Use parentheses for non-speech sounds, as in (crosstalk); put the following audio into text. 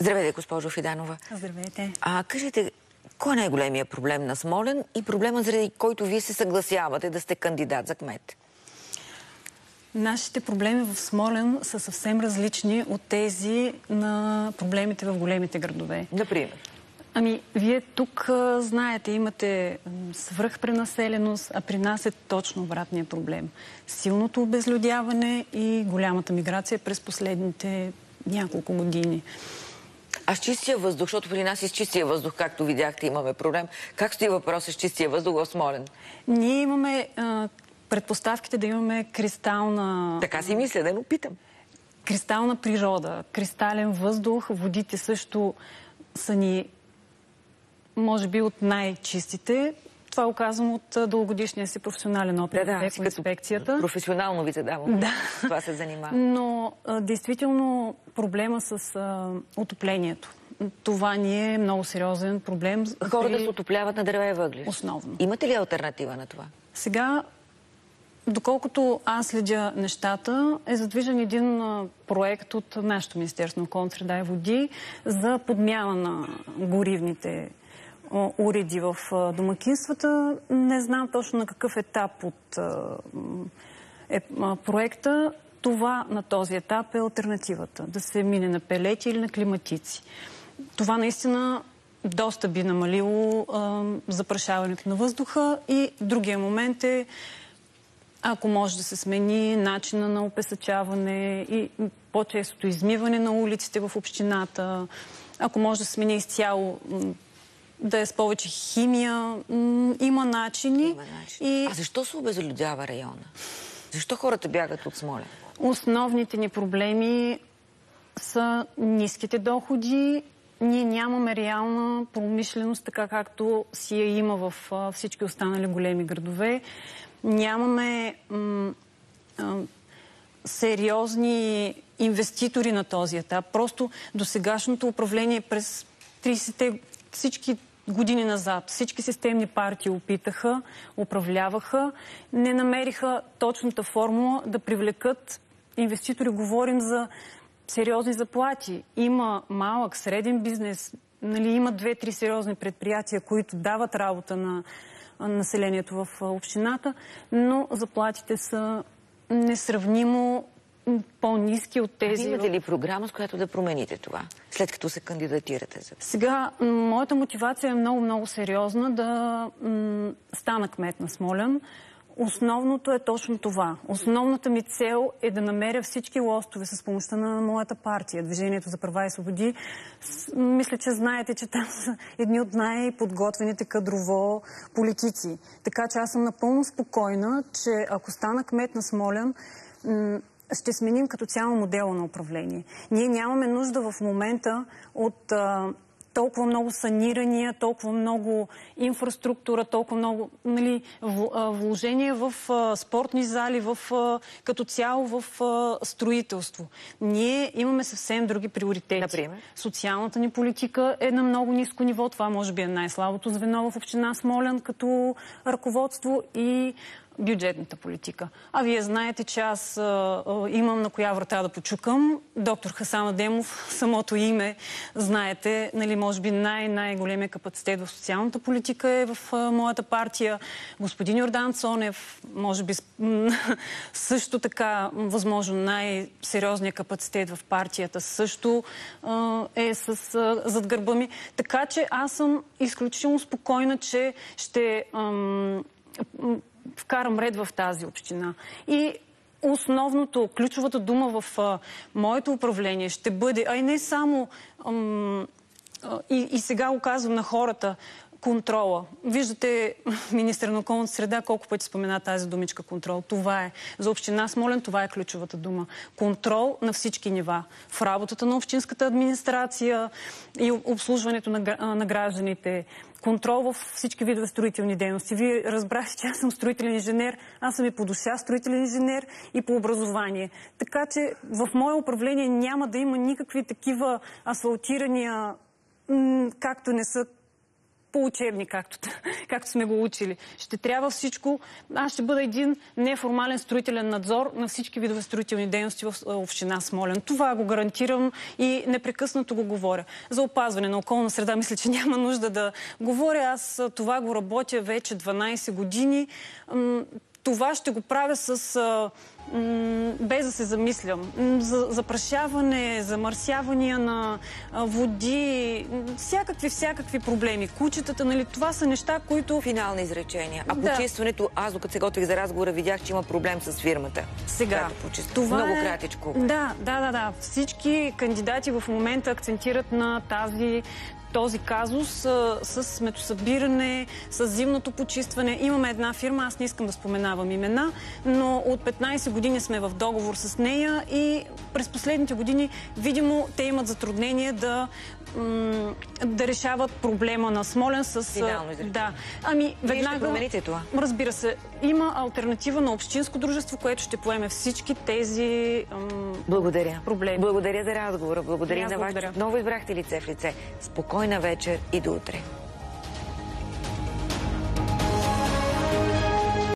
Здравейте, госпожо Фиданова. Здравейте. А кажете, кой е най-големия проблем на Смолен и проблема, заради който вие се съгласявате да сте кандидат за кмет? Нашите проблеми в Смолен са съвсем различни от тези на проблемите в големите градове. Например? Ами, вие тук а, знаете, имате свръхпренаселеност, а при нас е точно обратния проблем. Силното обезлюдяване и голямата миграция през последните няколко години. А с чистия въздух, защото при нас и с чистия въздух, както видяхте, имаме проблем. Как стои въпросът с чистия въздух в Смолен? Ние имаме а, предпоставките да имаме кристална... Така си мисля, да, но питам. Кристална природа, кристален въздух, водите също са ни може би от най-чистите. Това оказвам от дългогодишния си професионален опит да, да, в инспекцията. Професионално ви задавам. (laughs) Да. Това се занимава. Но а, действително проблема с а, отоплението. Това ни е много сериозен проблем. Хората при... се отопляват на дърве и въгли. Основно. Имате ли альтернатива на това? Сега Доколкото аз следя нещата, е задвижен един проект от нашето Министерство на околната среда и води за подмяна на горивните уреди в домакинствата. Не знам точно на какъв етап от е, проекта. Това на този етап е альтернативата. Да се мине на пелети или на климатици. Това наистина доста би намалило а, запрашаването на въздуха и другия момент е ако може да се смени начина на опесачаване и по-честото измиване на улиците в общината, ако може да се смени изцяло да е с повече химия. Има начини. Има. И... А защо се обезлюдява района? Защо хората бягат от Смолен? Основните ни проблеми са ниските доходи. Ние нямаме реална промишленост, така както си я има в всички останали големи градове. Нямаме сериозни инвеститори на този етап. Просто до сегашното управление през 30-те всички години назад. Всички системни партии опитаха, управляваха, не намериха точната формула да привлекат инвеститори. Говорим за сериозни заплати. Има малък, среден бизнес, нали, има две-три сериозни предприятия, които дават работа на населението в общината, но заплатите са несравнимо по-низки от тези... А имате ли програма, с която да промените това, след като се кандидатирате? За... Сега, моята мотивация е много-много сериозна да стана кмет на Смолян. Основното е точно това. Основната ми цел е да намеря всички лостове с помощта на моята партия, Движението за права и свободи. Мисля, че знаете, че там са едни от най-подготвените кадрово политици. Така че аз съм напълно спокойна, че ако стана кмет на Смолян, ще сменим като цяло модела на управление. Ние нямаме нужда в момента от а, толкова много санирания, толкова много инфраструктура, толкова много нали, вложения в а, спортни зали, в, а, като цяло в а, строителство. Ние имаме съвсем други приоритети. Например? Социалната ни политика е на много ниско ниво. Това може би е най-слабото звено в община Смолян като ръководство и бюджетната политика. А вие знаете, че аз а, а, имам на коя врата да почукам. Доктор Хасан Адемов, (laughs) самото име, знаете, нали, може би най-най-големия капацитет в социалната политика е в а, моята партия. Господин Йордан Цонев, може би (laughs) също така, възможно най-сериозният капацитет в партията също е с, а, зад гърба ми. Така че аз съм изключително спокойна, че ще ам, вкарам ред в тази община. И основното, ключовата дума в а, моето управление ще бъде, а и не само, ам, и, и сега го казвам на хората, контрола. Виждате (laughs) министър на околната среда колко пъти спомена тази думичка контрол. Това е. За община Смолен това е ключовата дума. Контрол на всички нива. В работата на общинската администрация и обслужването на, на гражданите. Контрол в всички видове строителни дейности. Вие разбрахте, че аз съм строителен инженер. Аз съм и по душа строителен инженер и по образование. Така че в мое управление няма да има никакви такива асфалтирания, както не са по учебни, както, (laughs) както сме го учили. Ще трябва всичко. Аз ще бъда един неформален строителен надзор на всички видове строителни дейности в община Смолен. Това го гарантирам и непрекъснато го говоря. За опазване на околна среда мисля, че (laughs) няма нужда да говоря. Аз това го работя вече 12 години. Това ще го правя с без да се замислям. За запрашаване, замърсявания на води, всякакви, всякакви проблеми. Кучетата, нали, това са неща, които... Финални изречения. А да. почистването, аз докато се готвих за разговора, видях, че има проблем с фирмата. Сега. Това Много е... кратичко. Да, да, да, да. Всички кандидати в момента акцентират на тази този казус а, с метосъбиране, с зимното почистване. Имаме една фирма, аз не искам да споменавам имена, но от 15 години сме в договор с нея и през последните години, видимо, те имат затруднение да да решават проблема на Смолен с... Финално Да. Ами, веднага... ще промените това? Разбира се. Има альтернатива на общинско дружество, което ще поеме всички тези Благодаря. проблеми. Благодаря за разговора. Благодаря на вас. Отново избрахте лице в лице. Спокойна вечер и до утре.